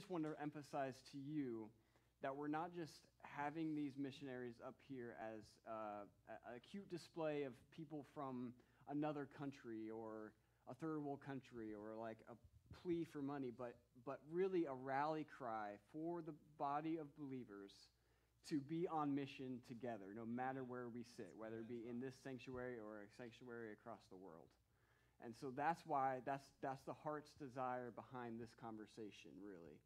just want to emphasize to you that we're not just having these missionaries up here as uh, a, a cute display of people from another country or a third world country or like a plea for money, but, but really a rally cry for the body of believers to be on mission together, no matter where we sit, whether it be in this sanctuary or a sanctuary across the world. And so that's why, that's, that's the heart's desire behind this conversation, really.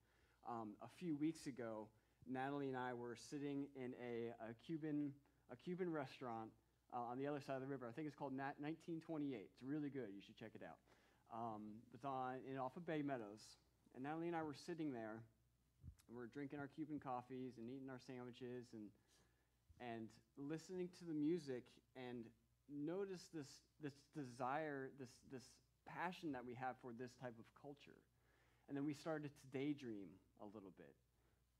Um, a few weeks ago, Natalie and I were sitting in a, a Cuban, a Cuban restaurant uh, on the other side of the river. I think it's called Nat 1928. It's really good. You should check it out. Um, it's on, in, off of Bay Meadows. And Natalie and I were sitting there, and we're drinking our Cuban coffees and eating our sandwiches and, and listening to the music and notice this, this desire, this, this passion that we have for this type of culture. And then we started to daydream a little bit.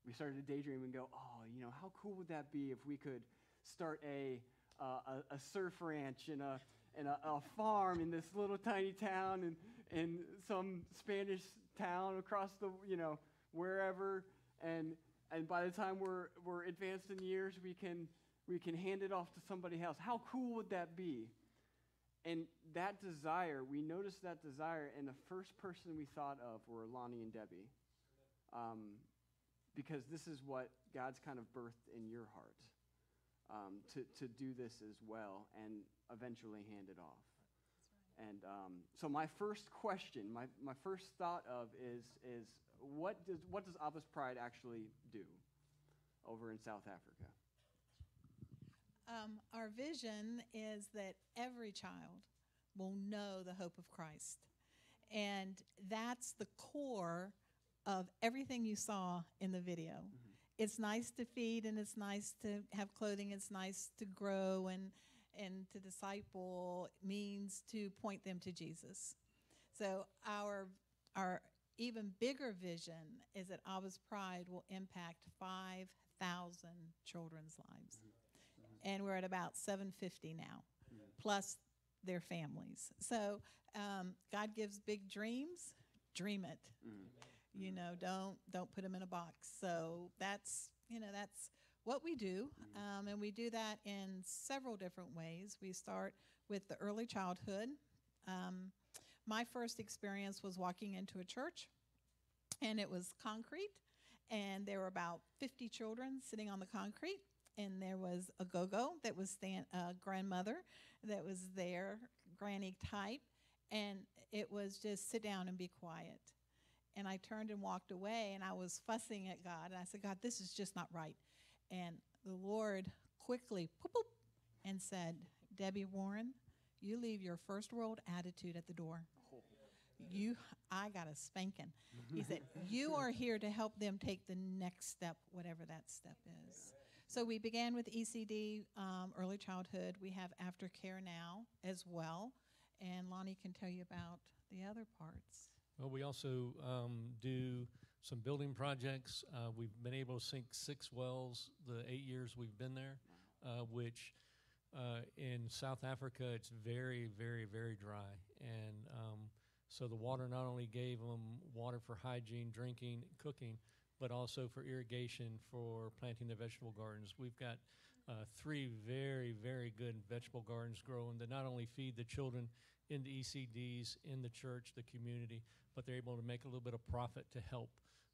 We started to daydream and go, oh, you know, how cool would that be if we could start a, uh, a, a, surf ranch and, a, and a, a, farm in this little tiny town and, and some Spanish town across the, you know, wherever. And, and by the time we're, we're advanced in years, we can we can hand it off to somebody else. How cool would that be? And that desire, we noticed that desire, and the first person we thought of were Lonnie and Debbie. Um, because this is what God's kind of birthed in your heart um, to, to do this as well and eventually hand it off. Right. And um, so, my first question, my, my first thought of is, is what, does, what does Abba's Pride actually do over in South Africa? Um, our vision is that every child will know the hope of Christ. And that's the core of everything you saw in the video. Mm-hmm. It's nice to feed and it's nice to have clothing, it's nice to grow and and to disciple means to point them to Jesus. So our our even bigger vision is that Abba's Pride will impact 5,000 children's lives. Mm-hmm and we're at about 750 now, plus their families. So um, God gives big dreams. Dream it. Mm. You know, don't don't put them in a box. So that's you know that's what we do, um, and we do that in several different ways. We start with the early childhood. Um, my first experience was walking into a church, and it was concrete, and there were about 50 children sitting on the concrete and there was a go-go that was stand, a grandmother that was there, granny type, and it was just sit down and be quiet. And I turned and walked away, and I was fussing at God, and I said, God, this is just not right. And the Lord quickly, poop, and said, Debbie Warren, you leave your first world attitude at the door. You, I got a spanking. He said, You are here to help them take the next step, whatever that step is. So we began with ECD, um, early childhood. We have aftercare now as well. And Lonnie can tell you about the other parts. Well, we also um, do some building projects. Uh, we've been able to sink six wells the eight years we've been there, uh, which uh, in South Africa it's very, very, very dry. And um, so the water not only gave them water for hygiene, drinking, cooking, but also for irrigation for planting the vegetable gardens. We've got uh, three very, very good vegetable gardens growing that not only feed the children in the ECDs, in the church, the community, but they're able to make a little bit of profit to help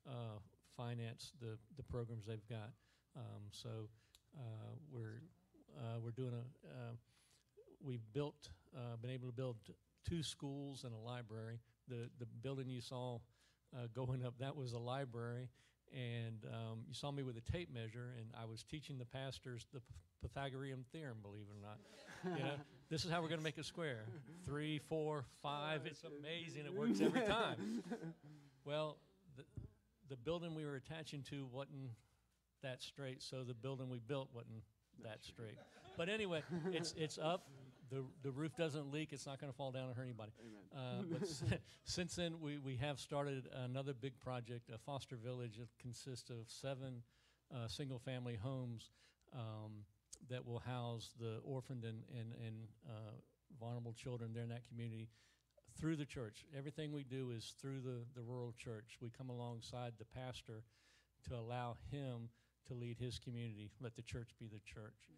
uh, finance the, the programs they've got. Um, so uh, we're, uh, we're doing a, uh, we've built, uh, been able to build two schools and a library. The, the building you saw uh, going up, that was a library and um, you saw me with a tape measure, and I was teaching the pastors the Pythagorean theorem, believe it or not. You know, this is how we're going to make a square three, four, five. It's amazing. It works every time. Well, the, the building we were attaching to wasn't that straight, so the building we built wasn't that straight. But anyway, it's it's up. The the roof doesn't leak. It's not going to fall down and hurt anybody. Uh, but since then, we, we have started another big project, a foster village. It consists of seven uh, single family homes um, that will house the orphaned and and, and uh, vulnerable children there in that community. through the church. Everything we do is through the, the rural church. We come alongside the pastor to allow him to lead his community, let the church be the church.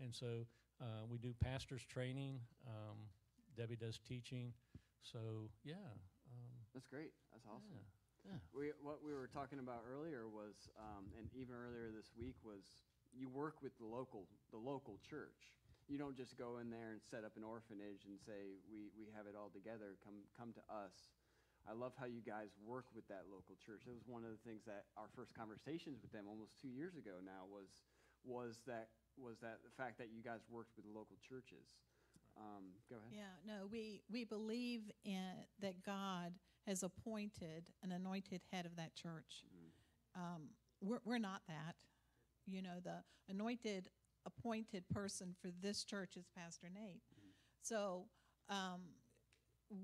And so uh, we do pastors training. Um, Debbie does teaching. So, yeah. Um, That's great. That's awesome. yeah. yeah. We, what we were talking about earlier was, um, and even earlier this week was, you work with the local, the local church. You don't just go in there and set up an orphanage and say, we, we have it all together, come, come to us. I love how you guys work with that local church. It was one of the things that our first conversations with them almost two years ago now was, was that, was that the fact that you guys worked with local churches. Um, go ahead. Yeah, no, we, we believe in, that God has appointed an anointed head of that church. Mhm. Um, we're, we're not that. You know, the anointed, appointed person for this church is Pastor Nate. So um,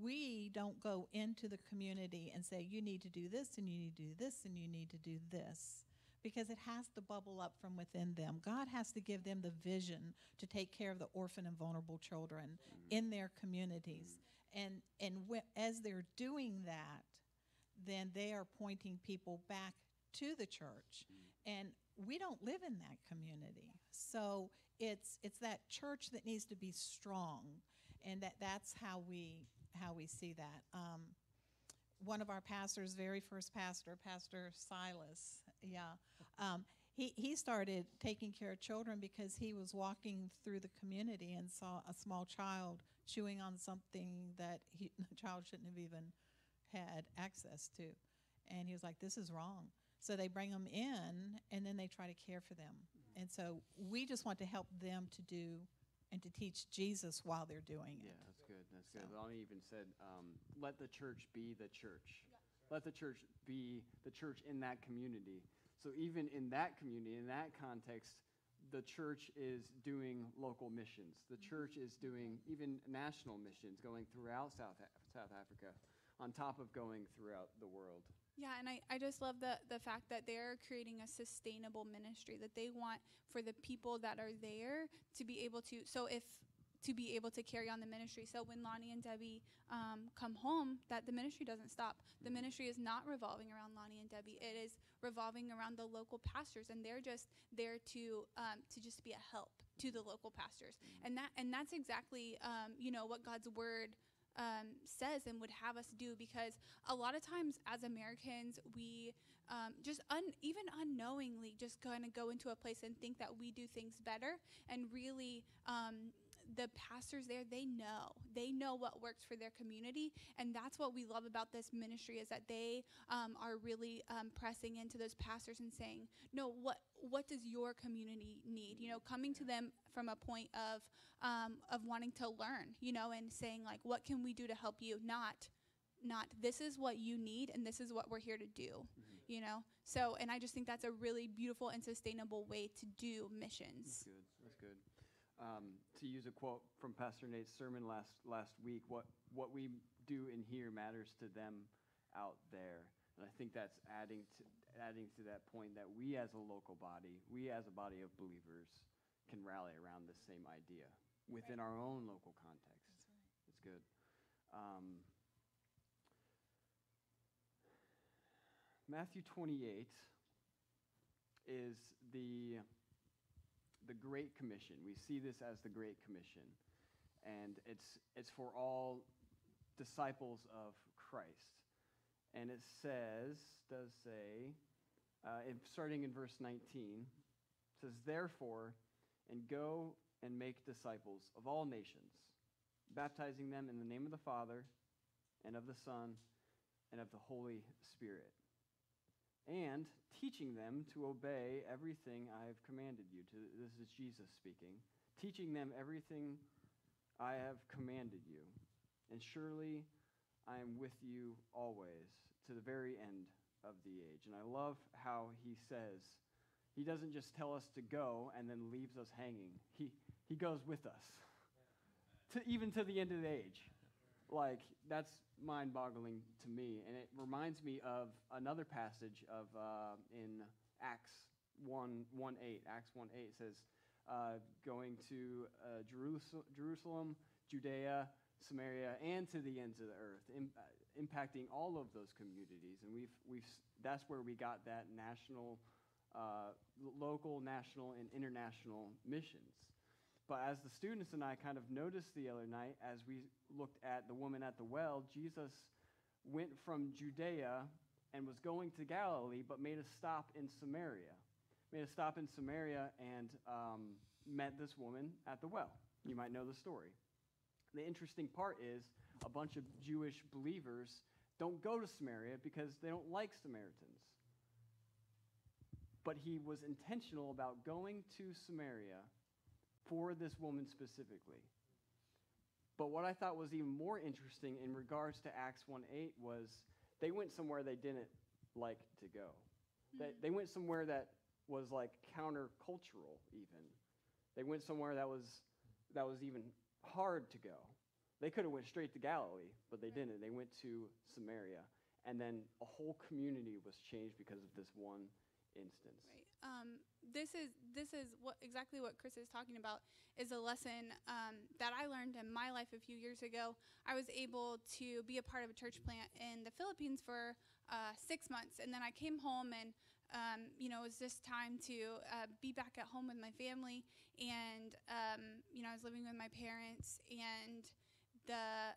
we don't go into the community and say, you need to do this, and you need to do this, and you need to do this. Because it has to bubble up from within them. God has to give them the vision to take care of the orphan and vulnerable children in their communities. And, and wh- as they're doing that, then they are pointing people back to the church. And we don't live in that community. So it's, it's that church that needs to be strong. And that, that's how we, how we see that. Um, one of our pastors, very first pastor, Pastor Silas, yeah, um, he, he started taking care of children because he was walking through the community and saw a small child chewing on something that he, the child shouldn't have even had access to. And he was like, this is wrong. So they bring them in and then they try to care for them. And so we just want to help them to do and to teach Jesus while they're doing it. Yeah, that's good. That's good. So- Lonnie even said, um, "Let the church be the church. Let the church be the church in that community." So even in that community, in that context, the church is doing local missions. The church is doing even national missions, going throughout South South Africa, on top of going throughout the world. Yeah, and I, I just love the, the fact that they're creating a sustainable ministry that they want for the people that are there to be able to. So if to be able to carry on the ministry. So when Lonnie and Debbie um, come home, that the ministry doesn't stop. The ministry is not revolving around Lonnie and Debbie. It is revolving around the local pastors, and they're just there to um, to just be a help to the local pastors. And that and that's exactly um, you know what God's word um, says and would have us do because a lot of times as Americans, we um, just un- even unknowingly just kind of go into a place and think that we do things better. And really, um, the pastors there, they know. They know what works for their community. And that's what we love about this ministry is that they um, are really um, pressing into those pastors and saying, no, what, what does your community need? You know, coming to them from a point of, um, of wanting to learn, you know, and saying like, what can we do to help you? Not, not this is what you need and this is what we're here to do you know so and i just think that's a really beautiful and sustainable way to do missions. Um, to use a quote from Pastor Nate's sermon last last week, what what we do in here matters to them out there, and I think that's adding to adding to that point that we as a local body, we as a body of believers, can rally around the same idea within our own local context. That's good. Um, Matthew 28 is the the Great Commission. We see this as the Great Commission, and it's it's for all disciples of Christ. And it says, does say, uh, in, starting in verse 19, it says, "Therefore, and go and make disciples of all nations, baptizing them in the name of the Father, and of the Son, and of the Holy Spirit." And teaching them to obey everything I have commanded you. To, this is Jesus speaking. Teaching them everything I have commanded you. And surely I am with you always to the very end of the age. And I love how he says, he doesn't just tell us to go and then leaves us hanging. He, he goes with us, to, even to the end of the age like that's mind-boggling to me and it reminds me of another passage of uh, in acts 1 1 8 acts 1 8 says uh, going to uh, jerusalem, jerusalem judea Samaria and to the ends of the earth, im- uh, impacting all of those communities. And we've, we've, that's where we got that national, uh, local, national, and international missions. But as the students and I kind of noticed the other night, as we looked at the woman at the well, Jesus went from Judea and was going to Galilee, but made a stop in Samaria. Made a stop in Samaria and um, met this woman at the well. You might know the story. The interesting part is a bunch of Jewish believers don't go to Samaria because they don't like Samaritans. But he was intentional about going to Samaria for this woman specifically. But what I thought was even more interesting in regards to Acts 1 8 was they went somewhere they didn't like to go. They, hmm. they went somewhere that was like countercultural, even. They went somewhere that was, that was even hard to go. They could have went straight to Galilee, but they didn't. They went to Samaria. And then a whole community was changed because of this one instance. Right. Um, this is this is what exactly what Chris is talking about is a lesson um, that I learned in my life a few years ago. I was able to be a part of a church plant in the Philippines for uh, six months, and then I came home and. Um, you know, it was just time to uh, be back at home with my family, and um, you know, I was living with my parents, and the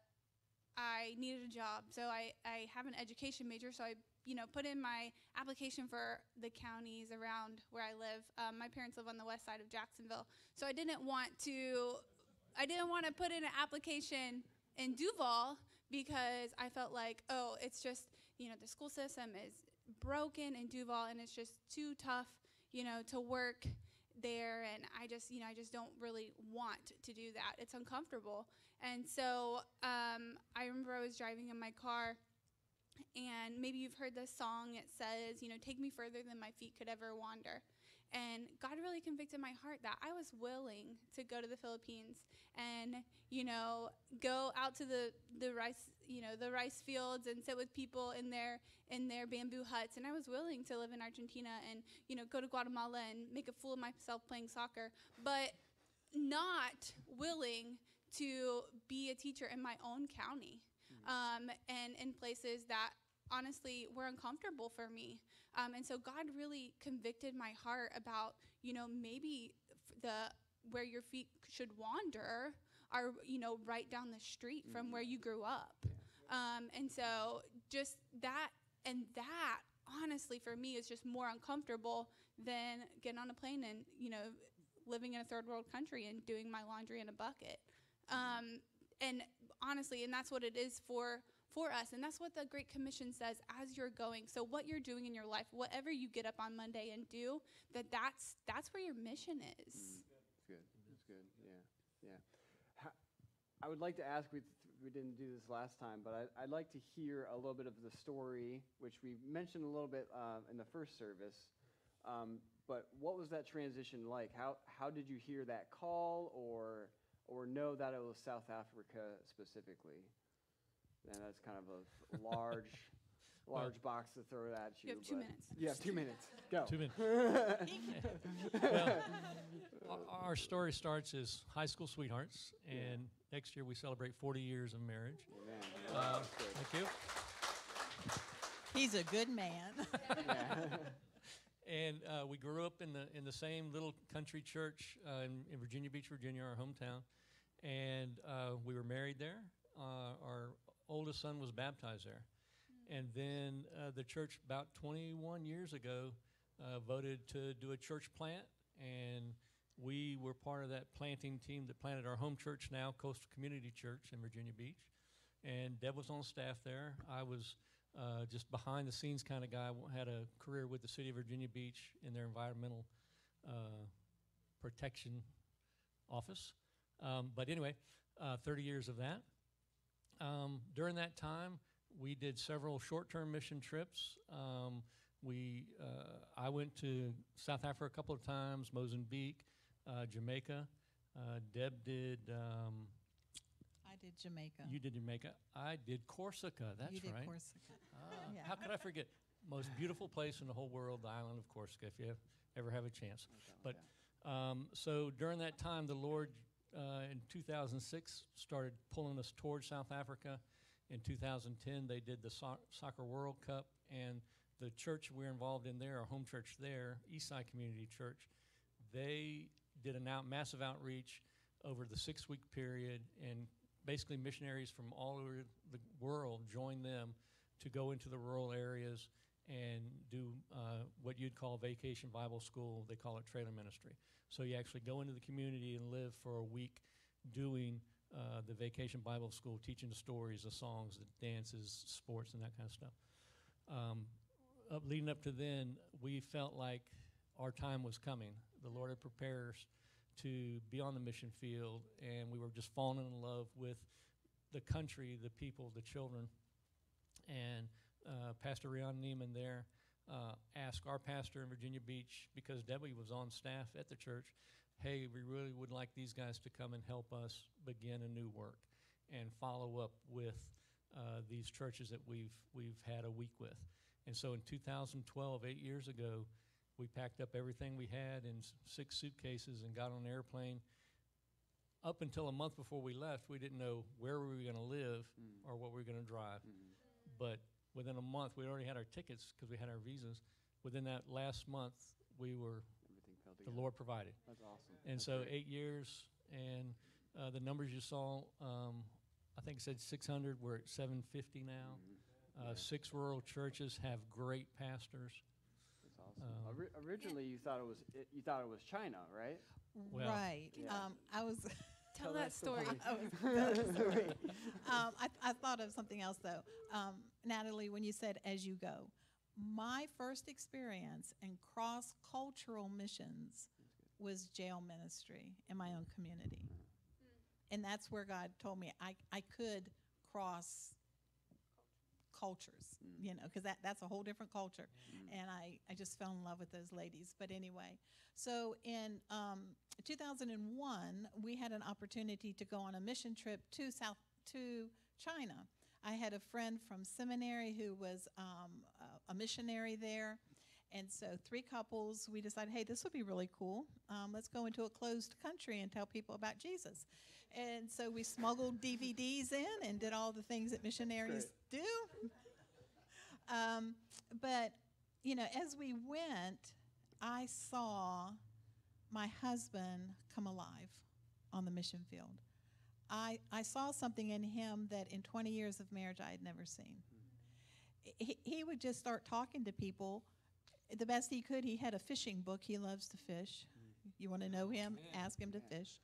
I needed a job, so I, I have an education major, so I you know, put in my application for the counties around where I live. Um, my parents live on the west side of Jacksonville, so I didn't want to, I didn't want to put in an application in Duval because I felt like, oh, it's just, you know, the school system is broken in Duval and it's just too tough, you know, to work there and I just, you know, I just don't really want to do that. It's uncomfortable. And so um, I remember I was driving in my car and maybe you've heard this song. It says, you know, take me further than my feet could ever wander. And God really convicted my heart that I was willing to go to the Philippines and, you know, go out to the, the rice, you know, the rice fields and sit with people in their in their bamboo huts. And I was willing to live in Argentina and, you know, go to Guatemala and make a fool of myself playing soccer, but not willing to be a teacher in my own county um, and in places that honestly were uncomfortable for me. Um, and so God really convicted my heart about, you know, maybe the where your feet should wander are, you know, right down the street from where you grew up. Um, and so just that and that honestly for me is just more uncomfortable than getting on a plane and, you know, living in a third world country and doing my laundry in a bucket. Um, and honestly, and that's what it is for for us, and that's what the Great Commission says as you're going. So what you're doing in your life, whatever you get up on Monday and do, that that's that's where your mission is. That's good. That's good. Yeah. Yeah. I would like to ask, we, we didn't do this last time, but I, I'd like to hear a little bit of the story, which we mentioned a little bit uh, in the first service. Um, but what was that transition like? How, how did you hear that call or, or know that it was South Africa specifically? And that's kind of a large, large box to throw at you. You have two minutes. You have two minutes. Go. Two minutes. well, our- our story starts as high school sweethearts, and next year we celebrate 40 years of marriage. Amen. Uh, thank you. He's a good man. Yeah. And uh, we grew up in the in the same little country church uh, in, in Virginia Beach, Virginia, our hometown. And uh, we were married there. Uh, our oldest son was baptized there. And then uh, the church, about 21 years ago, uh, voted to do a church plant. And we were part of that planting team that planted our home church now, Coastal Community Church in Virginia Beach. And Deb was on staff there. I was uh, just behind the scenes kind of guy. Had a career with the city of Virginia Beach in their environmental uh, protection office. Um, but anyway, uh, 30 years of that. Um, during that time, we did several short-term mission trips. Um, we, uh, I went to South Africa a couple of times, Mozambique, uh, Jamaica. Uh, Deb did. Um, I did Jamaica. you did Jamaica. I did Corsica. That's you did right. Corsica. Ah, Yeah. How could I forget? Most beautiful place in the whole world, the island of Corsica, if you ever have a chance. But um, so during that time, the Lord uh, in 2006 started pulling us towards South Africa. In 2010, they did the so- Soccer World Cup, and the church we're involved in there, our home church there, Eastside Community Church, they did a out, massive outreach over the six week period, and basically missionaries from all over the world joined them to go into the rural areas and do uh, what you'd call vacation Bible school. They call it trailer ministry. So you actually go into the community and live for a week doing uh, the vacation Bible school, teaching the stories, the songs, the dances, sports, and that kind of stuff. Um, up, leading up to then, we felt like our time was coming. The Lord had prepared us to be on the mission field, and we were just falling in love with the country, the people, the children. And uh, Pastor Rion Neiman there uh, asked our pastor in Virginia Beach, because Debbie was on staff at the church, hey, we really would like these guys to come and help us begin a new work and follow up with uh, these churches that we've, we've had a week with. And so in 2012, eight years ago, we packed up everything we had in six suitcases and got on an airplane. Up until a month before we left, we didn't know where we were going to live Mm. or what we were going to drive. Mm. But within a month, we already had our tickets because we had our visas. Within that last month, we were Everything fell the. Lord provided. That's awesome. And That's so great. eight years, and uh, the numbers you saw, um, I think it said 600. We're at 750 now. Mhm. Uh, Yeah. Six rural churches have great pastors. That's awesome. um, Ori- originally, you thought it was it, you thought it was China, right? Well, right. Yeah. Um, I was. Tell Tell that that story. story. I was tell story. um, I, I thought of something else though. Um, Natalie, when you said "as you go," my first experience in cross cultural missions was jail ministry in my own community, and that's where God told me I I could cross cultures, Mm. you know, because that that's a whole different culture Mm. and I, I just fell in love with those ladies. But anyway, so in um, 2001, we had an opportunity to go on a mission trip to South to China. I had a friend from seminary who was um, a, a missionary there. And so, three couples, we decided, hey, this would be really cool. Um, let's go into a closed country and tell people about Jesus. And so, we smuggled DVDs in and did all the things that missionaries do. Um, but, you know, as we went, I saw my husband come alive on the mission field. I, I saw something in him that in 20 years of marriage I had never seen. He, he would just start talking to people the best he could. He had a fishing book. He loves to fish. You want to know him? Ask him to fish.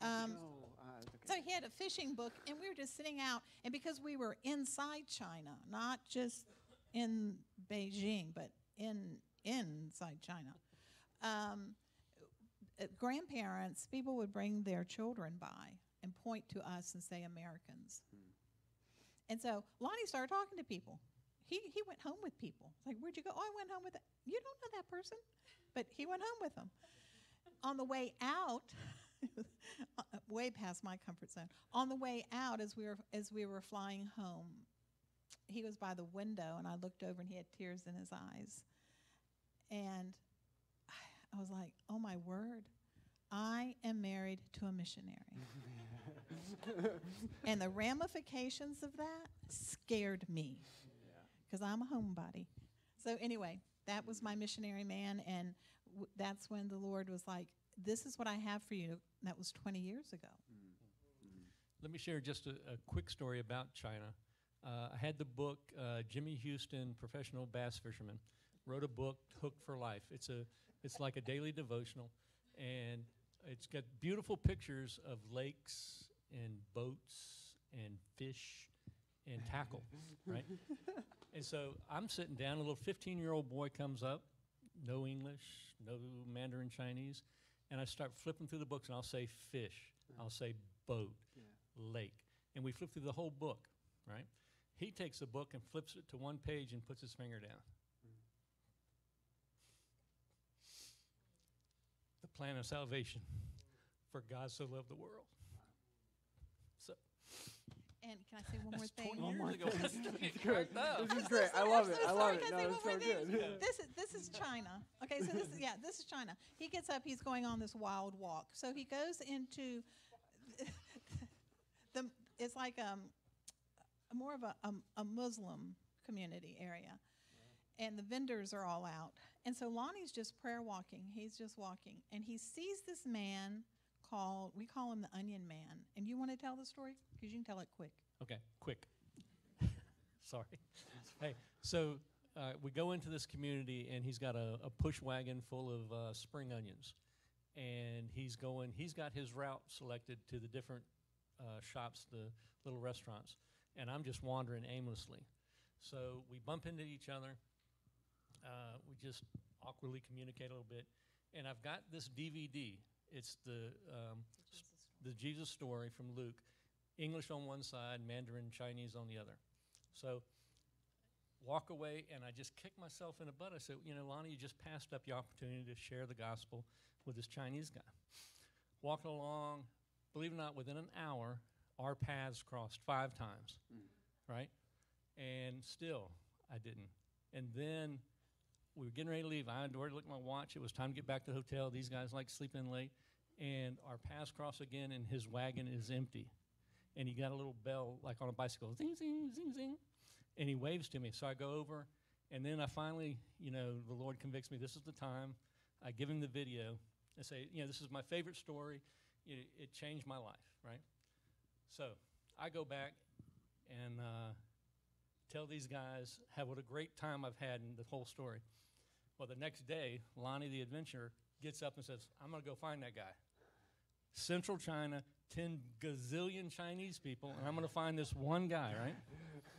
Um, No, uh, it's so he had a fishing book, and we were just sitting out. And because we were inside China, not just in Beijing, but in inside China, um, uh, grandparents, people would bring their children by and point to us and say Americans. And so Lonnie started talking to people. He he went home with people. It's like, where'd you go? Oh, I went home with that. You don't know that person, but he went home with them. On the way out, uh, way past my comfort zone. On the way out, as we were as we were flying home, he was by the window, and I looked over, and he had tears in his eyes. And I was like, "Oh my word, I am married to a missionary." and the ramifications of that scared me because I'm a homebody. So anyway, that was my missionary man, and w- that's when the Lord was like, "This is what I have for you." That was 20 years ago. Let me share just a, a quick story about China. Uh, I had the book uh, Jimmy Houston, professional bass fisherman, wrote a book Hooked for Life. It's a it's like a daily devotional, and it's got beautiful pictures of lakes and boats and fish and tackle, right? And so I'm sitting down. A little 15 year old boy comes up, no English, no Mandarin Chinese, and I start flipping through the books, and I'll say fish, I'll say boat, Yeah. lake. And we flip through the whole book, right? He takes the book and flips it to one page and puts his finger down. The plan of salvation. For God so loved the world. So And can I say one more thing? 20 years ago. It's Good. cracked. This is great. I love it. I love it. No, it's so more thing? This is this is China. Okay, so this is yeah, this is China. He gets up, he's going on this wild walk. So he goes into the. it's like um, a more of a, a, a Muslim community area. And the vendors are all out. And so Lonnie's just prayer walking. He's just walking. And he sees this man called, we call him the Onion Man. And you want to tell the story? Because you can tell it quick. Okay, quick. Sorry. Hey, so uh, we go into this community, and he's got a, a push wagon full of uh, spring onions, and he's going. He's got his route selected to the different uh, shops, the little restaurants, and I'm just wandering aimlessly. So we bump into each other. Uh, we just awkwardly communicate a little bit, and I've got this DVD. It's the um, s- the Jesus story from Luke. English on one side, Mandarin Chinese on the other. So walk away and I just kick myself in the butt. I said, you know, Lonnie, you just passed up the opportunity to share the gospel with this Chinese guy. Walking along, believe it or not, within an hour, our paths crossed five times, right? And still, I didn't. And then we were getting ready to leave. I had already looked at my watch. It was time to get back to the hotel. These guys like sleeping late. And our paths cross again, and his wagon is empty and he got a little bell like on a bicycle, zing, zing, zing, zing. And he waves to me. So I go over, and then I finally, you know, the Lord convicts me. This is the time. I give him the video. I say, you know, this is my favorite story. It, it changed my life, right? So I go back and uh, tell these guys how what a great time I've had in the whole story. Well, the next day, Lonnie the adventurer gets up and says, I'm going to go find that guy. Central China, 10 gazillion Chinese people, and I'm going to find this one guy, right?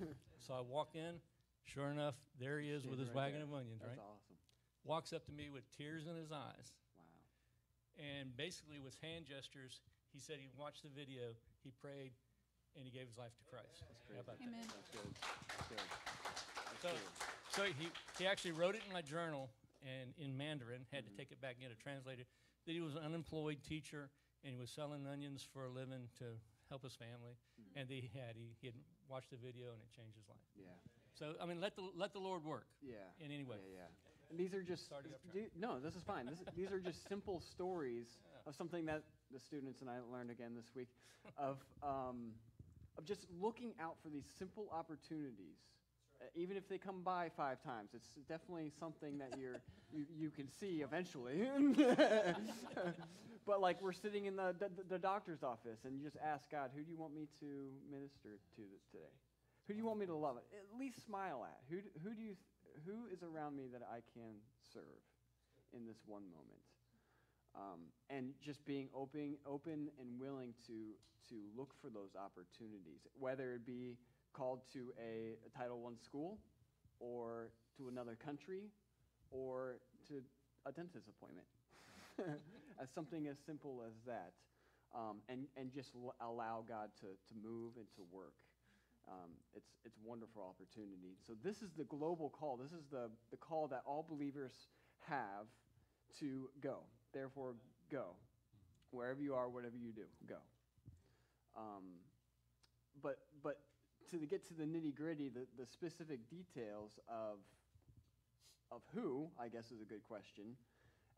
so I walk in. Sure enough, there he is with his Right wagon there. of onions, right? That's right? awesome. Walks up to me with tears in his eyes, Wow. and basically with hand gestures, he said he watched the video, he prayed, and he gave his life to Christ. How about that? Amen. That's good. That's good. So, so he, he actually wrote it in my journal and in Mandarin, had to take it back to translate it, that he was an unemployed teacher and he was selling onions for a living to help his family. And he had, he, he had watched the video and it changed his life. Yeah. So, I mean, let the, let the Lord work Yeah. in any way. Yeah, yeah. And these are just Sorry no, this is fine. This, these are just simple stories of something that the students and I learned again this week of um, of just looking out for these simple opportunities. Uh, even if they come by five times, it's definitely something that you're you, you can see eventually. but like we're sitting in the, the the doctor's office and you just ask God, who do you want me to minister to today? Who do you want me to love? At least smile at. Who who do you who is around me that I can serve in this one moment? Um, and just being open, open and willing to to look for those opportunities, whether it be called to a, a Title One school, or to another country, or to a dentist appointment, as something as simple as that, um, and and just l- allow God to to move and to work. Um, it's it's a wonderful opportunity. So this is the global call. This is the the call that all believers have to go. Therefore, go wherever you are, whatever you do, go. Um, but but to get to the nitty gritty, the, the specific details of of who, I guess, is a good question.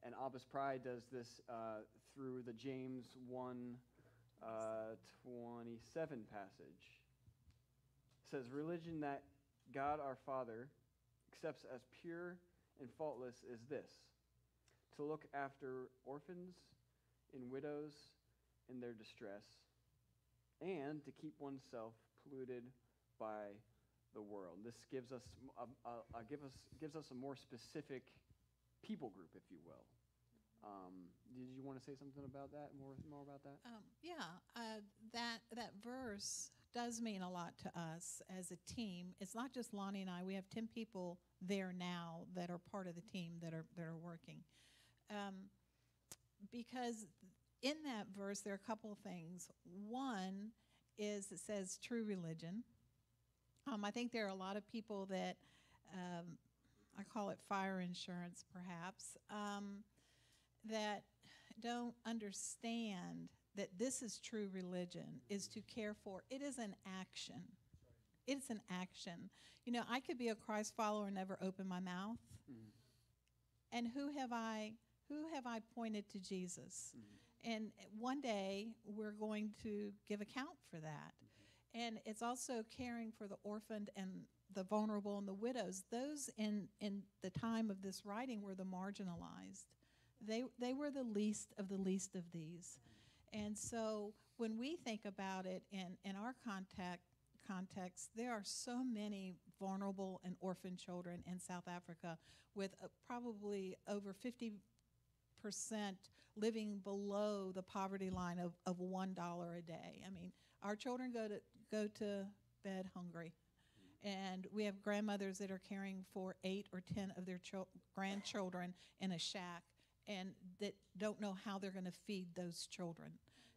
And Abba's Pride does this uh, through the James 1 uh, 27 passage. It says, Religion that God our Father accepts as pure and faultless is this to look after orphans and widows in their distress, and to keep oneself polluted by the world. This gives us a, a, a give us gives us a more specific people group, if you will. Um, did you want to say something about that? More more about that? Um, yeah, uh, that that verse does mean a lot to us as a team. It's not just Lonnie and I. We have ten people there now that are part of the team that are that are working. Um, because in that verse there are a couple of things. One is it says true religion. Um, I think there are a lot of people that um, I call it fire insurance, perhaps, um, that don't understand that this is true religion is to care for it is an action it's an action you know i could be a christ follower and never open my mouth Mhm. and who have i who have i pointed to jesus Mhm. And one day we're going to give account for that and it's also caring for the orphaned and the vulnerable and the widows. Those in in the time of this writing were the marginalized. They they were the least of the least of these. And so when we think about it in, in our contact context, there are so many vulnerable and orphan children in South Africa with uh, probably over 50 percent living below the poverty line of, of one dollar a day. I mean, our children go to go to bed hungry. And we have grandmothers that are caring for eight or ten of their chil- grandchildren in a shack and that don't know how they're going to feed those children.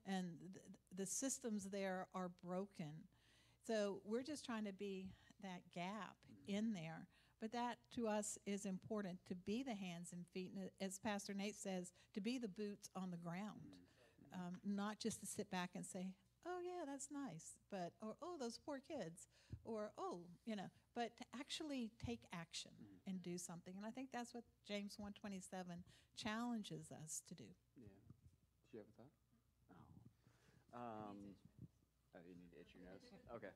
And th- the systems there are broken. So we're just trying to be that gap in there. But that to us is important to be the hands and feet, and as Pastor Nate says, to be the boots on the ground, um, not just to sit back and say, "Oh yeah, that's nice," but or "Oh, those poor kids," or "Oh, you know," but to actually take action and do something. And I think that's what James one twenty seven challenges us to do. Yeah. Do you have a thought? Oh. Um, oh, you need to itch your nose? Okay.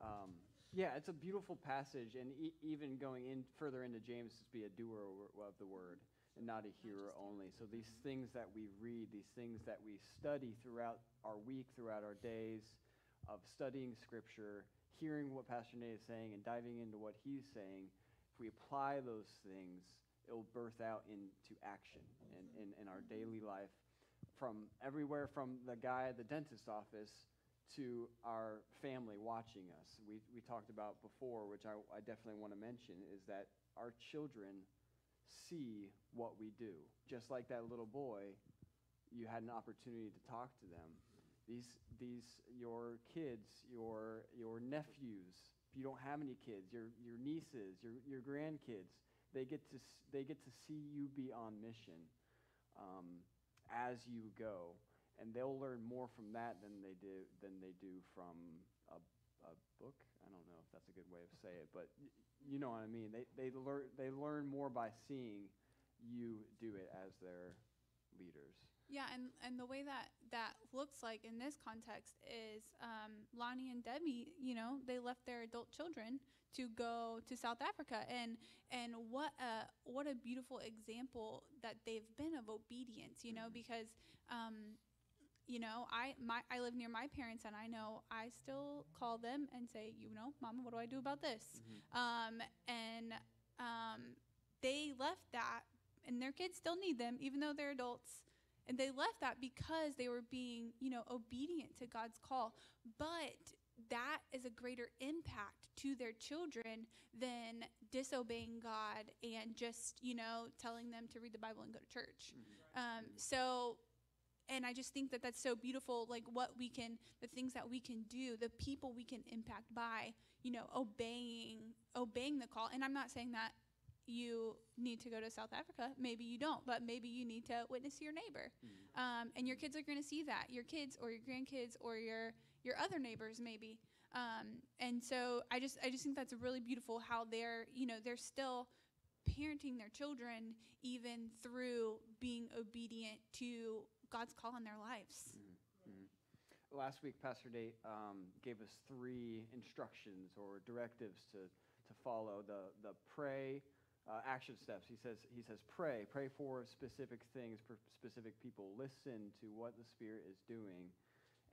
Um, yeah, it's a beautiful passage, and e- even going in further into James, to be a doer of the word and not a hearer only. So these things that we read, these things that we study throughout our week, throughout our days of studying Scripture, hearing what Pastor Nate is saying, and diving into what he's saying, if we apply those things, it'll birth out into action in, in, in our daily life from everywhere from the guy at the dentist office to our family watching us. We, we talked about before, which I, I definitely want to mention, is that our children see what we do. Just like that little boy, you had an opportunity to talk to them. These, these, your kids, your, your nephews, if you don't have any kids, your, your nieces, your, your grandkids, they get to, they get to see you be on mission um, as you go and they'll learn more from that than they do than they do from a, a book. I don't know if that's a good way of say it, but y- you know what I mean. They they learn they learn more by seeing you do it as their leaders. Yeah, and, and the way that that looks like in this context is um, Lonnie and Debbie, you know, they left their adult children to go to South Africa, and and what a what a beautiful example that they've been of obedience, you know, because um, you know I my I live near my parents, and I know I still call them and say, you know, Mama, what do I do about this? Um, and um, they left that, and their kids still need them, even though they're adults. And they left that because they were being, you know, obedient to God's call. But that is a greater impact to their children than disobeying God and just, you know, telling them to read the Bible and go to church. Um, so, and I just think that that's so beautiful, like what we can, the things that we can do, the people we can impact by, you know, obeying, obeying the call. And I'm not saying that you need to go to South Africa. Maybe you don't, but maybe you need to witness your neighbor. Um, and your kids are going to see that. Your kids or your grandkids or your your other neighbors maybe. Um, and so I just I just think that's really beautiful how they're you know they're still parenting their children even through being obedient to God's call in their lives. Last week, Pastor Nate um, gave us three instructions or directives to, to follow. The, the pray uh, action steps. He says, he says, pray. Pray for specific things, for specific people. Listen to what the Spirit is doing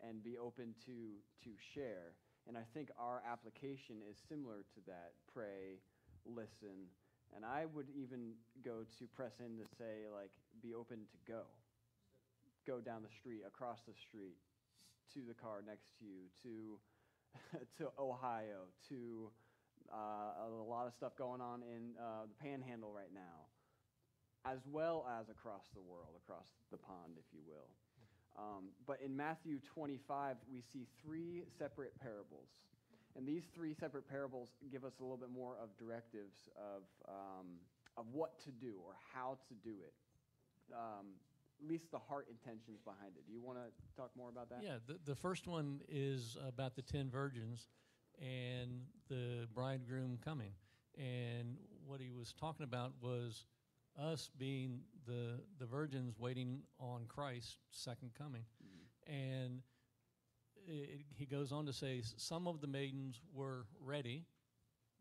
and be open to, to share. And I think our application is similar to that. Pray, listen. And I would even go to press in to say, like, be open to go. Go down the street, across the street, to the car next to you, to to Ohio, to uh, a lot of stuff going on in uh, the Panhandle right now, as well as across the world, across the pond, if you will. Um, but in Matthew 25, we see three separate parables. And these three separate parables give us a little bit more of directives of, um, of what to do or how to do it. Um, at least the heart intentions behind it. Do you want to talk more about that? Yeah, the, the first one is about the 10 virgins and the bridegroom coming. And what he was talking about was us being the, the virgins waiting on Christ's second coming. Mm-hmm. And it, he goes on to say, some of the maidens were ready,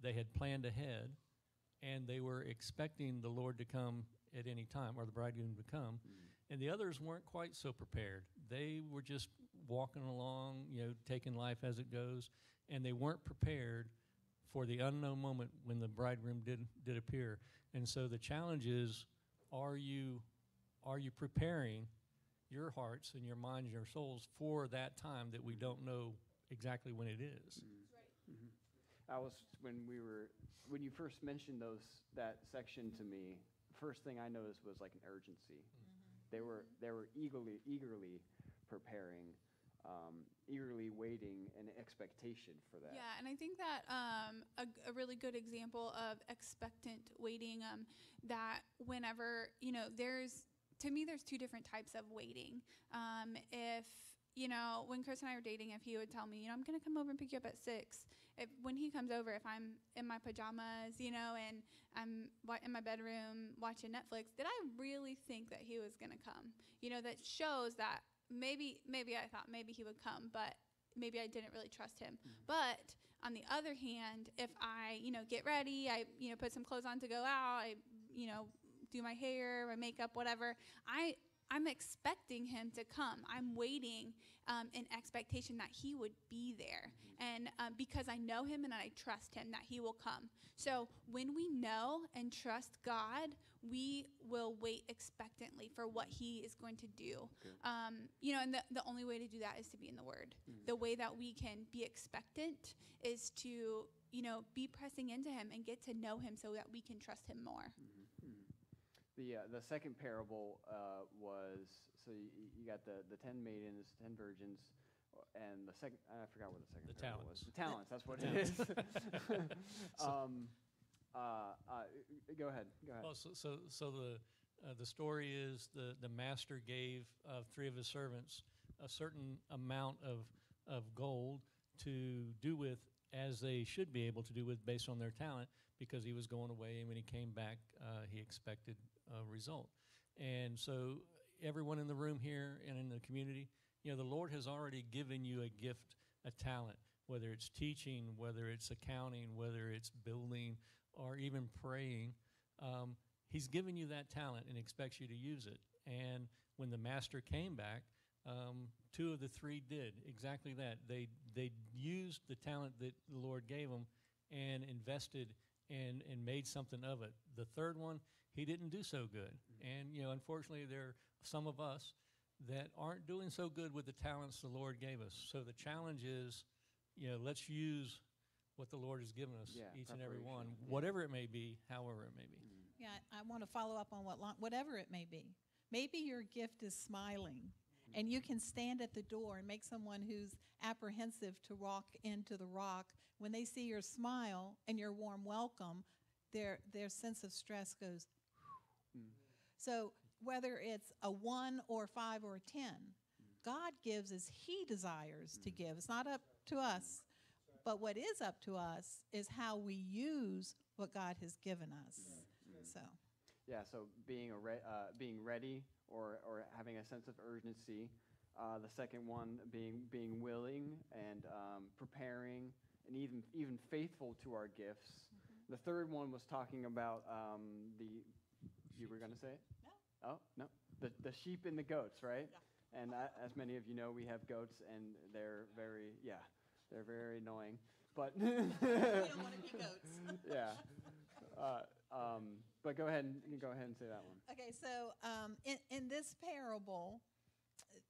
they had planned ahead, and they were expecting the Lord to come at any time, or the bridegroom to come. Mm-hmm. And the others weren't quite so prepared. They were just walking along, you know, taking life as it goes, and they weren't prepared for the unknown moment when the bridegroom did did appear. And so the challenge is, are you are you preparing your hearts and your minds and your souls for that time that we don't know exactly when it is? Mm-hmm. Mm-hmm. I was when we were when you first mentioned those that section to me. First thing I noticed was like an urgency. They were they were eagerly eagerly preparing, um, eagerly waiting in expectation for that. Yeah, and I think that um, a, a really good example of expectant waiting, um, that whenever, you know, there's, to me, there's two different types of waiting. Um, if, you know, when Chris and I were dating, if he would tell me, you know, I'm going to come over and pick you up at six, if when he comes over, if I'm in my pajamas, you know, and I'm in my bedroom watching Netflix, did I really think that he was going to come? You know, that shows that maybe, maybe I thought maybe he would come, but maybe I didn't really trust him. Mm-hmm. But on the other hand, if I, you know, get ready, I, you know, put some clothes on to go out, I, you know, do my hair, my makeup, whatever, I, I'm expecting him to come. I'm waiting um, in expectation that he would be there. And um, because I know him and I trust him, that he will come. So when we know and trust God, we will wait expectantly for what he is going to do. Um, you know, and the, the only way to do that is to be in the Word. The way that we can be expectant is to, you know, be pressing into him and get to know him so that we can trust him more. The uh, the second parable uh, was so you, you got the the ten maidens, ten virgins, uh, and the second I forgot what the second The parable talents. was. The talents. That's what it is. Um, uh, uh, go ahead. Go ahead. Well, so, so, so the, uh, the story is the, the master gave uh, three of his servants a certain amount of, of gold to do with as they should be able to do with based on their talent because he was going away and when he came back, uh, he expected a result. And so everyone in the room here and in the community, you know, the Lord has already given you a gift, a talent, whether it's teaching, whether it's accounting, whether it's building, or even praying. Um, he's given you that talent and expects you to use it. And when the master came back, um, two of the three did exactly that. They they used the talent that the Lord gave them and invested and and made something of it. The third one, he didn't do so good. Mm-hmm. And you know, unfortunately, there are some of us that aren't doing so good with the talents the Lord gave us. So the challenge is, you know, let's use what the Lord has given us, Yeah, each and every one, yeah. whatever it may be, however it may be. Mm-hmm. Yeah, I, I want to follow up on what, whatever it may be. Maybe your gift is smiling, mm-hmm. and you can stand at the door and make someone who's apprehensive to walk into the rock when they see your smile and your warm welcome, their their sense of stress goes. So whether it's a one or five or a ten, God gives as He desires to give. It's not up to us. But what is up to us is how we use what God has given us. So, Yeah, so being a re- uh, being ready or, or having a sense of urgency. Uh, the second one being being willing and um, preparing and even even faithful to our gifts. The third one was talking about um, the. You were going to say it? No. Oh no, the the sheep and the goats, right? And uh, as many of you know, we have goats, and they're very yeah, they're very annoying. But we don't want to be goats. yeah. Uh, um, but go ahead and go ahead and say that one. Okay, so um, in, in this parable,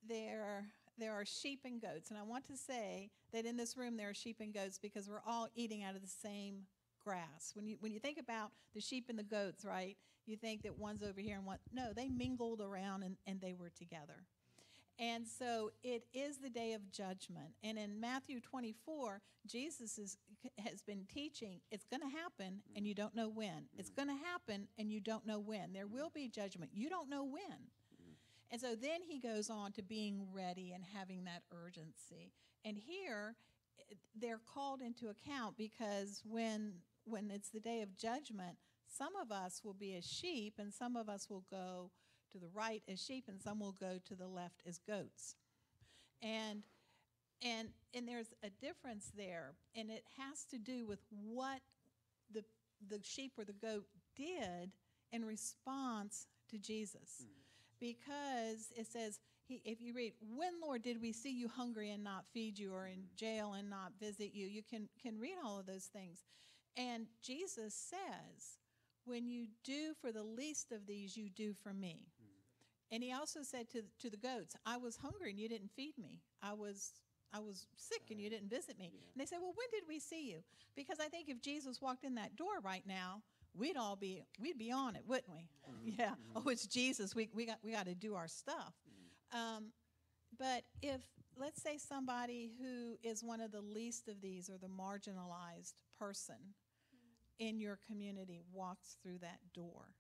there there are sheep and goats, and I want to say that in this room there are sheep and goats because we're all eating out of the same grass. When you when you think about the sheep and the goats, right? You think that one's over here and one no, they mingled around and, and they were together. And so it is the day of judgment. And in Matthew 24, Jesus is, has been teaching it's going to happen and you don't know when. It's going to happen and you don't know when. There will be judgment. You don't know when. And so then he goes on to being ready and having that urgency. And here eh, they're called into account because when when it's the day of judgment, some of us will be as sheep and some of us will go to the right as sheep and some will go to the left as goats. And and and there's a difference there and it has to do with what the the sheep or the goat did in response to jesus. Hmm. Because it says he, if you read when lord did we see you hungry and not feed you or in hmm. jail and not visit you? You can can read all of those things and jesus says when you do for the least of these you do for me mm-hmm. and he also said to, to the goats, I was hungry and you didn't feed me. I was I was sick and you didn't visit me. And they said, Well, when did we see you? Because I think if Jesus walked in that door right now, we'd all be we'd be on it, wouldn't we? Mm-hmm. Yeah. Mm-hmm. Oh, it's Jesus. We we got we got to do our stuff. Um, but if let's say somebody who is one of the least of these or the marginalized person in your community walks through that door,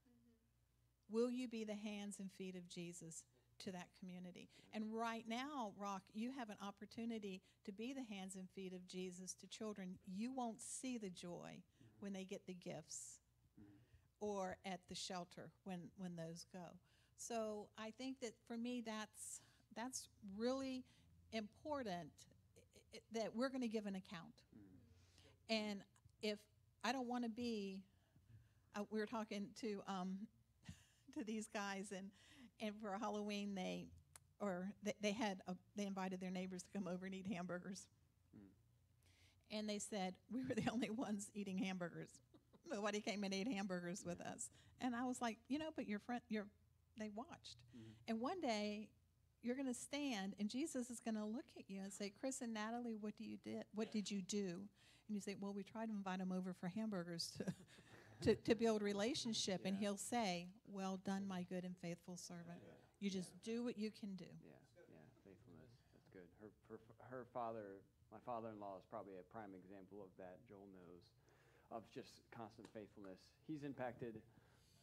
will you be the hands and feet of Jesus to that community? And right now, Rock, you have an opportunity to be the hands and feet of Jesus to children. You won't see the joy when they get the gifts or at the shelter when, when those go. So I think that for me, that's, that's really important that we're going to give an account. And if I don't want to be, uh, we were talking to um, to these guys, and and for Halloween they or they, they had a, they invited their neighbors to come over and eat hamburgers, and they said we were the only ones eating hamburgers. Nobody came and ate hamburgers with us, and I was like, you know, but your friend, your they watched, and one day. You're going to stand, and Jesus is going to look at you and say, "Chris and Natalie, what do you did? What did you do?" And you say, "Well, we tried to invite him over for hamburgers to to, to build relationship and he'll say well done my good and faithful servant you just do what you can do Yeah, yeah, faithfulness. That's good. Her, her, her father, my father-in-law, is probably a prime example of that. Joel knows of just constant faithfulness. He's impacted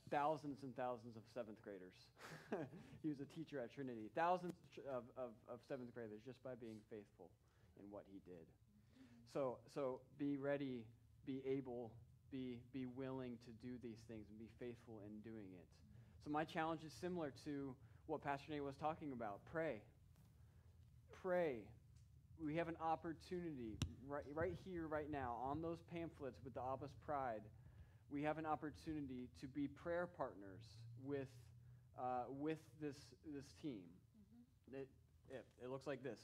thousands and thousands of seventh graders. he was a teacher at Trinity. Thousands of, of, of seventh graders just by being faithful in what he did. So, so be ready, be able, be, be willing to do these things and be faithful in doing it. So my challenge is similar to what Pastor Nate was talking about. Pray. Pray. We have an opportunity right, right here, right now, on those pamphlets with the Abba's Pride. We have an opportunity to be prayer partners with, uh, with this, this team. It, it, it looks like this.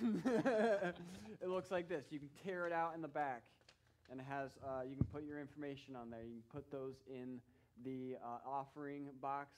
it looks like this. You can tear it out in the back, and it has. Uh, you can put your information on there. You can put those in the uh, offering box,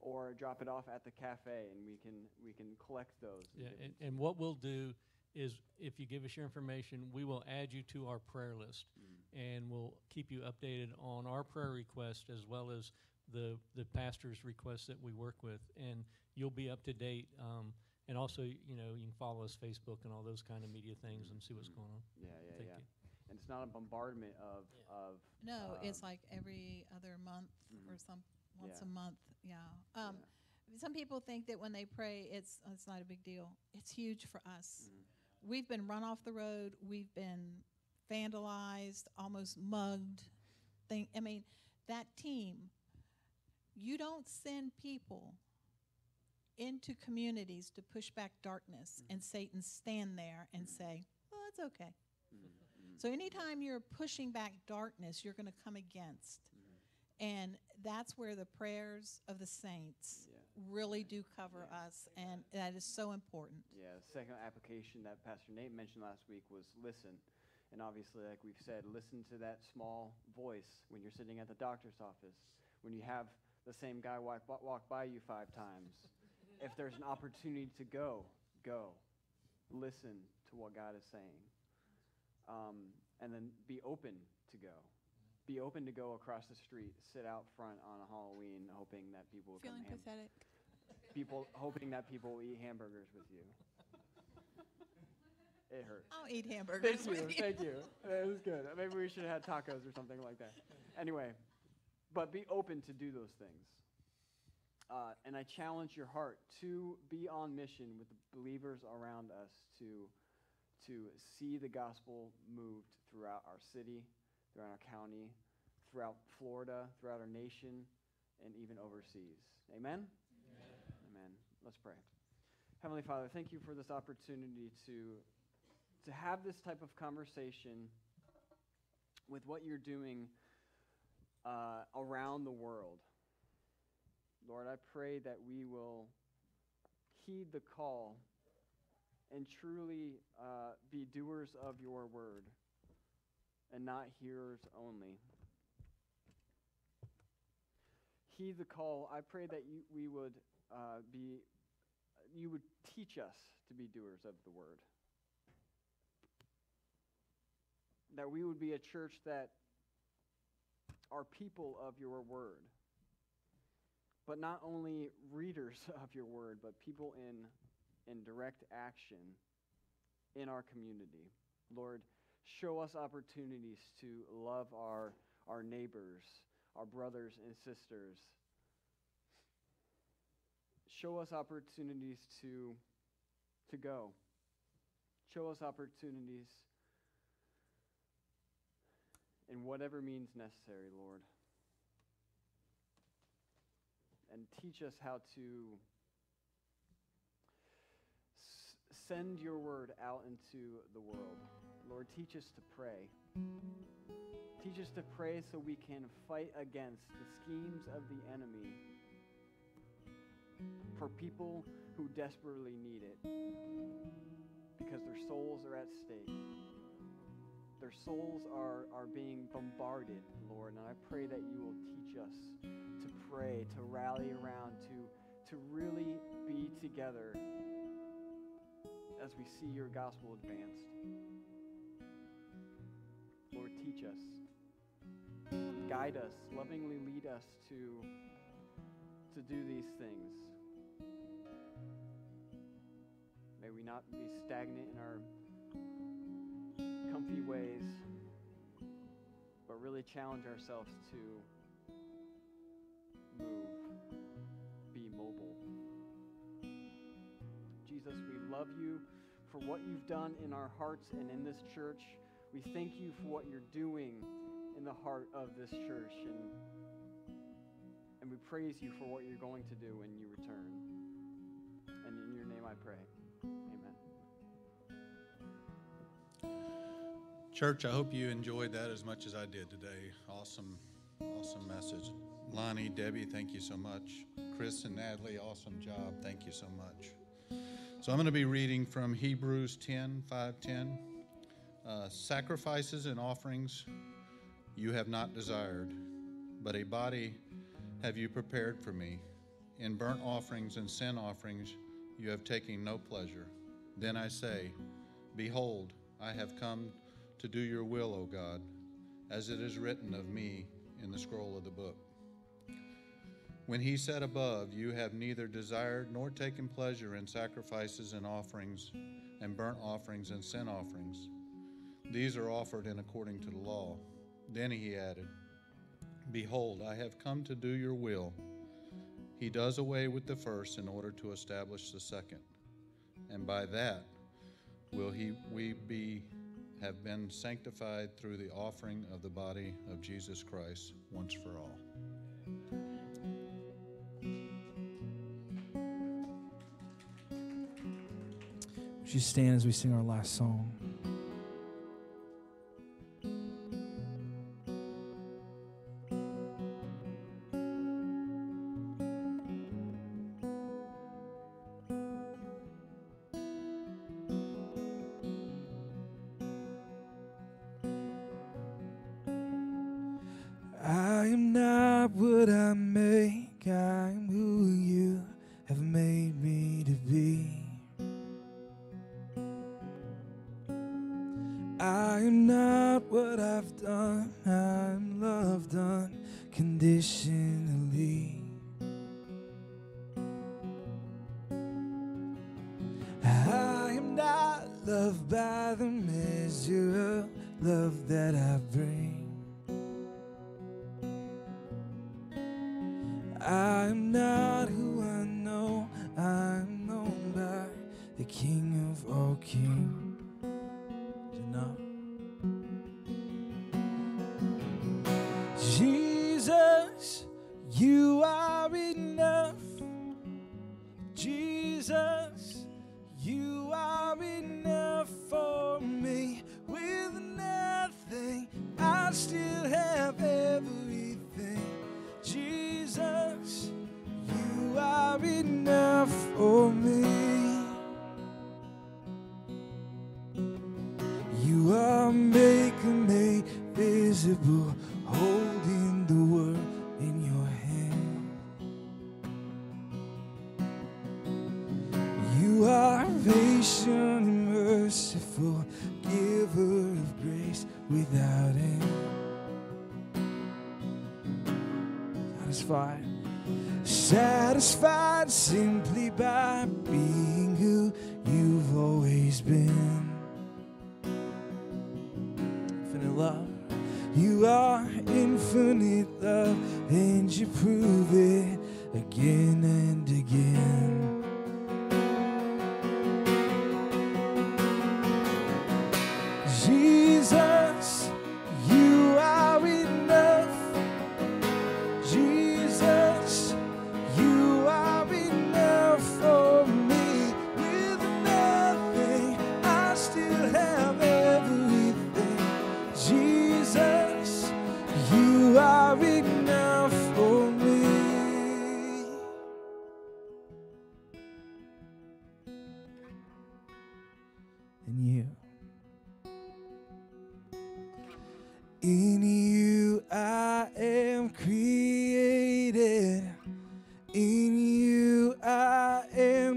or drop it off at the cafe, and we can we can collect those. Yeah, and, and what we'll do is if you give us your information, we will add you to our prayer list and we'll keep you updated on our prayer request as well as the, the pastor's requests that we work with. And you'll be up to date. Um, and also, you know, you can follow us Facebook and all those kind of media things and see what's going on. Yeah, yeah, Thank yeah. you. And it's not a bombardment of of. no it's um, like every other month or some once Yeah. a month yeah um, some people think that when they pray it's it's not a big deal it's huge for us we've been run off the road we've been vandalized almost mugged thing i mean that team you don't send people into communities to push back darkness mm-hmm. and satan stand there and mm-hmm. say well it's okay. Mm-hmm. So anytime you're pushing back darkness you're going to come against. And that's where the prayers of the saints Yeah. really do cover us and that is so important. Yeah, the second application that Pastor Nate mentioned last week was listen. And obviously, like we've said, listen to that small voice when you're sitting at the doctor's office, when you have the same guy walk, walk- walk by you five times. If there's an opportunity to go, go. Listen to what God is saying. Um, and then be open to go. Be open to go across the street, sit out front on a Halloween, hoping that people will Feeling come ham- pathetic. people hoping that people will eat hamburgers with you. It hurts. i'll eat hamburgers Thank you, with you. thank you. That was good. Maybe we should have had tacos or something like that. Anyway, but be open to do those things. Uh, and I challenge your heart to be on mission with the believers around us to, to see the gospel moved throughout our city, throughout our county, throughout Florida, throughout our nation, and even overseas. Amen? Amen. Let's pray. Heavenly Father, thank you for this opportunity to, to have this type of conversation with what you're doing uh, around the world. Lord, I pray that we will heed the call and truly uh, be doers of your word and not hearers only. Heed the call. I pray that you, we would uh, be you would teach us to be doers of the word. That we would be a church that are people of your word. But not only readers of your word, but people in, in direct action in our community. Lord, show us opportunities to love our, our neighbors, our brothers and sisters, show us opportunities to, to go. Show us opportunities in whatever means necessary, Lord. And teach us how to s- send your word out into the world. Lord, teach us to pray. Teach us to pray so we can fight against the schemes of the enemy for people who desperately need it because their souls are at stake. Their souls are, are being bombarded, Lord, and I pray that you will teach us to pray, to rally around, to, to really be together as we see your gospel advanced. Lord, teach us. Guide us, lovingly lead us to, to do these things. May we not be stagnant in our comfy ways, but really challenge ourselves to move, be mobile. Jesus, we love you for what you've done in our hearts and in this church. We thank you for what you're doing in the heart of this church, and, and we praise you for what you're going to do when you return. And in your name I pray. Amen. Church, I hope you enjoyed that as much as I did today. Awesome, awesome message. Lonnie, Debbie, thank you so much. Chris and Natalie, awesome job. Thank you so much. So I'm going to be reading from Hebrews 10 5 10. Uh, sacrifices and offerings you have not desired, but a body have you prepared for me. In burnt offerings and sin offerings you have taken no pleasure. Then I say, Behold, I have come to do your will, O God, as it is written of me in the scroll of the book. When he said above, You have neither desired nor taken pleasure in sacrifices and offerings, and burnt offerings and sin offerings. These are offered in according to the law. Then he added, Behold, I have come to do your will. He does away with the first in order to establish the second. And by that will he we be have been sanctified through the offering of the body of Jesus Christ once for all. Would you stand as we sing our last song?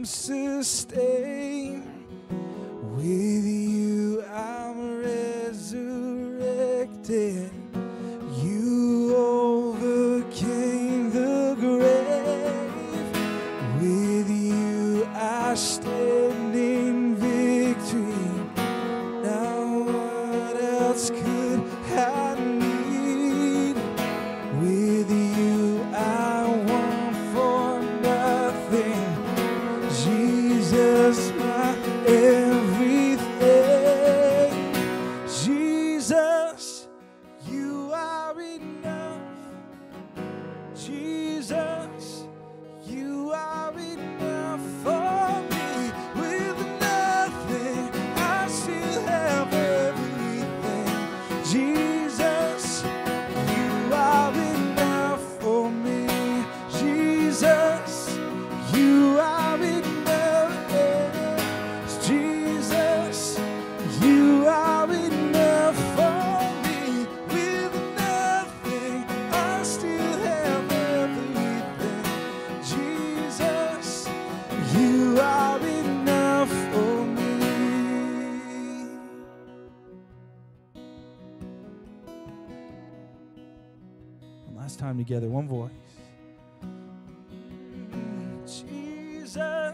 Am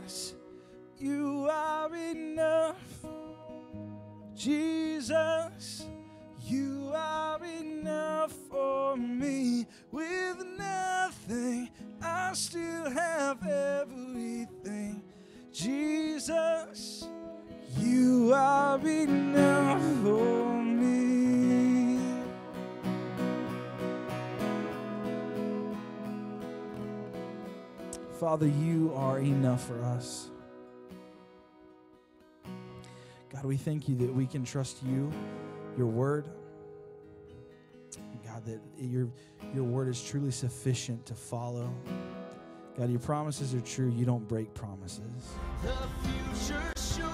Jesus, you are enough. Jesus, you are enough for me. With nothing, I still have everything. Jesus, you are enough for me. Father, you are enough for us. God, we thank you that we can trust you, your word. God, that your, your word is truly sufficient to follow. God, your promises are true. You don't break promises. The future's sure.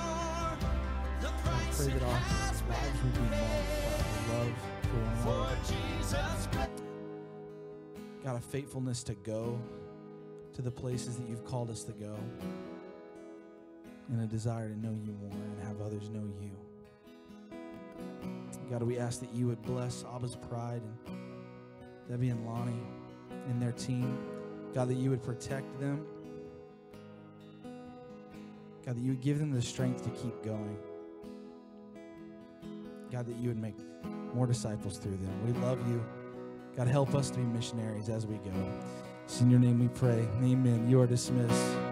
The I price pray that our has lives would be been marked by love for one for another. Jesus. God, a faithfulness to go to the places that you've called us to go, and a desire to know you more and have others know you. God, we ask that you would bless Abba's Pride and Debbie and Lonnie and their team. God, that you would protect them. God, that you would give them the strength to keep going. God, that you would make more disciples through them. We love you. God, help us to be missionaries as we go. It's in your name we pray. Amen. You are dismissed.